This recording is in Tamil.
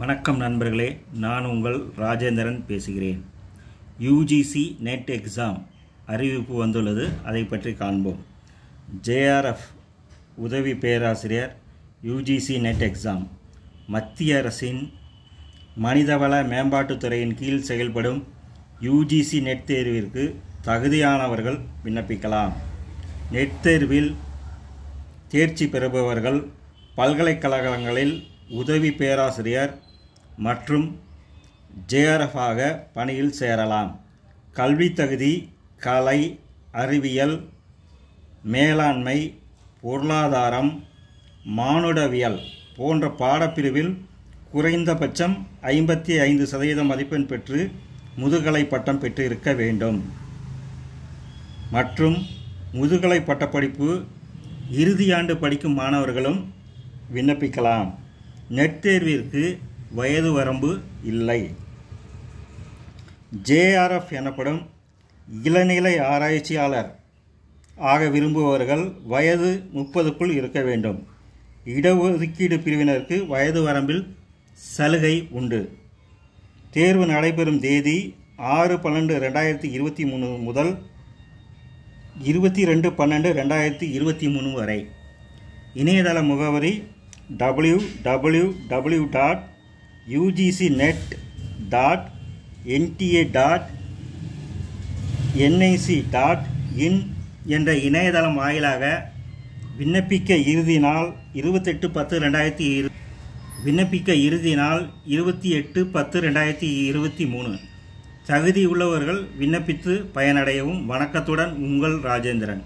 வணக்கம் நண்பர்களே நான் உங்கள் ராஜேந்திரன் பேசுகிறேன். யூஜிசி நெட் எக்ஸாம் அறிவிப்பு வந்துள்ளது அதை பற்றி காண்போம். ஜேஆர்எஃப் உதவி பேராசிரியர் யூஜிசி நெட் எக்ஸாம் மத்திய அரசின் மனிதவள மேம்பாட்டுத் துறையின் கீழ் செயல்படும் யூஜிசி நெட் தேர்விற்கு தகுதியானவர்கள் விண்ணப்பிக்கலாம். நெட் தேர்வில் தேர்ச்சி பெறுபவர்கள் பல்கலைக்கழகங்களில் உதவி பேராசிரியர் மற்றும் ஜேஆர்எஃபாக பணியில் சேரலாம். கல்வித் தகுதி கலை அறிவியல் மேலாண்மை பொருளாதாரம் மானுடவியல் போன்ற பாடப்பிரிவில் குறைந்தபட்சம் ஐம்பத்தி ஐந்து சதவீத மதிப்பெண் பெற்று முதுகலை பட்டம் பெற்று இருக்க வேண்டும். மற்றும் முதுகலை பட்டப்படிப்பு இறுதியாண்டு படிக்கும் மாணவர்களும் விண்ணப்பிக்கலாம். நெட் தேர்விற்கு வயது வரம்பு இல்லை ஜேஆர்எஃப் எனப்படும் இளநிலை ஆராய்ச்சியாளர். ஆக விரும்புபவர்கள் வயது முப்பதுக்குள் இருக்க வேண்டும். இடஒதுக்கீடு பிரிவினருக்கு வயது வரம்பில் சலுகை உண்டு. தேர்வு நடைபெறும் தேதி ஆறு பன்னெண்டு ரெண்டாயிரத்தி இருபத்தி மூணு முதல் இருபத்தி ரெண்டு பன்னெண்டு ரெண்டாயிரத்தி இருபத்தி மூணு வரை. இணையதள முகவரி W W W dot UGC net dot NTA dot NIC dot in என்ற இணையதளம் வாயிலாக விண்ணப்பிக்க இறுதி நாள் இருபத்தெட்டு பத்து ரெண்டாயிரத்தி இரு விண்ணப்பிக்க இறுதி நாள் இருபத்தி எட்டு பத்து ரெண்டாயிரத்தி இருபத்தி மூணு. தகுதி உள்ளவர்கள் விண்ணப்பித்து பயனடையவும். வணக்கத்துடன் உங்கள் ராஜேந்திரன்.